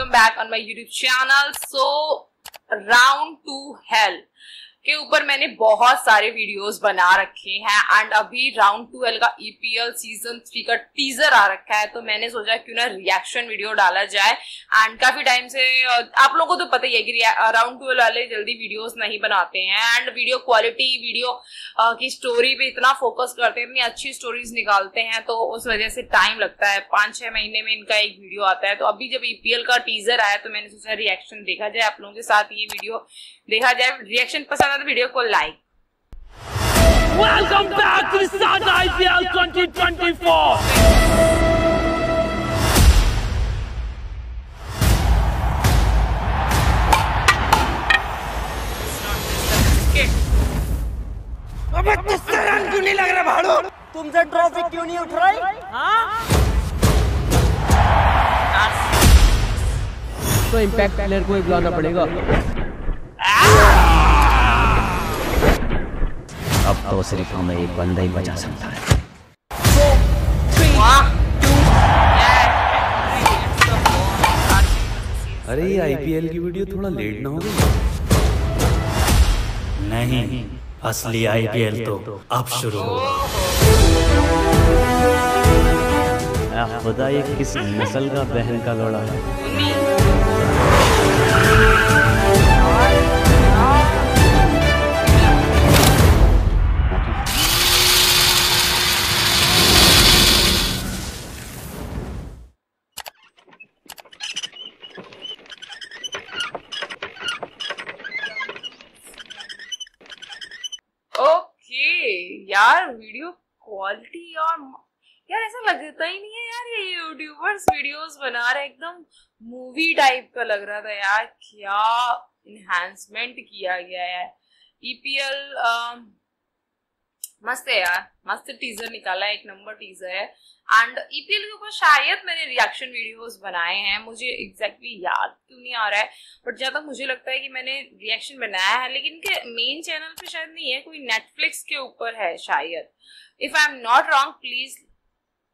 welcome back on my YouTube channel. So, round to hell. के ऊपर मैंने बहुत सारे वीडियोस बना रखे हैं एंड अभी राउंड ट्वेल्व का ईपीएल सीज़न थ्री का टीजर आ रखा है तो मैंने सोचा क्यों ना रिएक्शन वीडियो डाला जाए एंड काफ़ी टाइम से आप लोगों को तो पता ही है कि राउंड ट्वेल्व वाले जल्दी वीडियोस नहीं बनाते हैं एंड वीडियो क्वालिटी वीडियो की स्टोरी पे इतना फोकस करते हैं, इतनी अच्छी स्टोरीज निकालते हैं तो उस वजह से टाइम लगता है। पाँच छह महीने में इनका एक वीडियो आता है तो अभी जब ईपीएल का टीजर आया तो मैंने सोचा रिएक्शन देखा जाए, आप लोगों के साथ ये वीडियो देखा जाए रिएक्शन पसंद तो वीडियो को like Welcome back to the South 2024. अबे तुझसे रन क्यों नहीं लग रहा भाड़ू? तुमसे ट्रॉफी क्यों नहीं उठ रही हाँ? तो इम्पैक्ट प्लेयर को ही बुलाना पड़ेगा। अब तो सिर्फ़ हमें एक बंदा ही बचा सकता है। अरे ये आईपीएल की वीडियो थोड़ा लेट ना हो गई? नहीं असली आईपीएल तो अब शुरू होगा खुदा ये किस नस्ल का बहन का लोड़ा है? ओके यार वीडियो क्वालिटी और यार, ऐसा लगता ही नहीं है यार, ये यूट्यूबर्स वीडियोस बना रहे एकदम मूवी टाइप का लग रहा था यार, क्या इन्हांसमेंट किया गया है। ईपीएल मस्त है यार, मस्त टीजर निकाला है, एक नंबर टीजर है। एंड ईपीएल के ऊपर शायद मैंने रिएक्शन वीडियोस बनाए हैं, मुझे एग्जैक्टली exactly याद क्यों नहीं आ रहा है बट जहाँ तक मुझे लगता है कि मैंने रिएक्शन बनाया है, लेकिन के मेन चैनल पे शायद नहीं है, कोई नेटफ्लिक्स के ऊपर है शायद। If I am not wrong please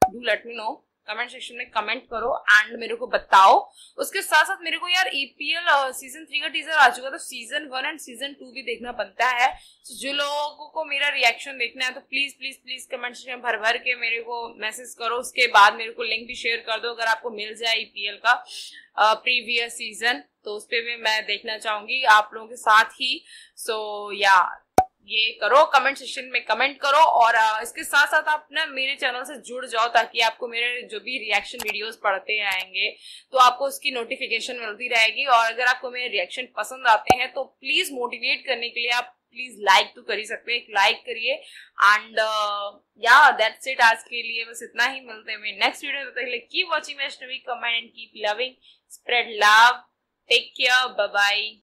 do let me know comment section में कमेंट करो एंड मेरे को बताओ। उसके साथ साथ मेरे को यार ईपीएल सीज़न थ्री का टीजर आ चुका तो season one and season two भी देखना बनता है। तो जो लोगों को मेरा रिएक्शन देखना है तो please please please comment section में भर भर के मेरे को मैसेज करो। उसके बाद मेरे को लिंक भी शेयर कर दो अगर आपको मिल जाए ईपीएल का प्रीवियस सीज़न तो उस पर भी मैं देखना चाहूँगी आप लोगों के साथ ही। सो so, या ये करो कमेंट सेक्शन में कमेंट करो और इसके साथ साथ आप ना मेरे चैनल से जुड़ जाओ ताकि आपको मेरे जो भी रिएक्शन वीडियोस पढ़ते आएँगे तो आपको उसकी नोटिफिकेशन मिलती रहेगी और अगर आपको मेरे रिएक्शन पसंद आते हैं तो प्लीज़ मोटिवेट करने के लिए आप प्लीज़ लाइक तो कर ही सकते हैं, एक लाइक करिए एंड या दैट्स इट आज के लिए, बस इतना ही, मिलते हैं नेक्स्ट वीडियो तक keep watching comment and keep loving spread love take care bye bye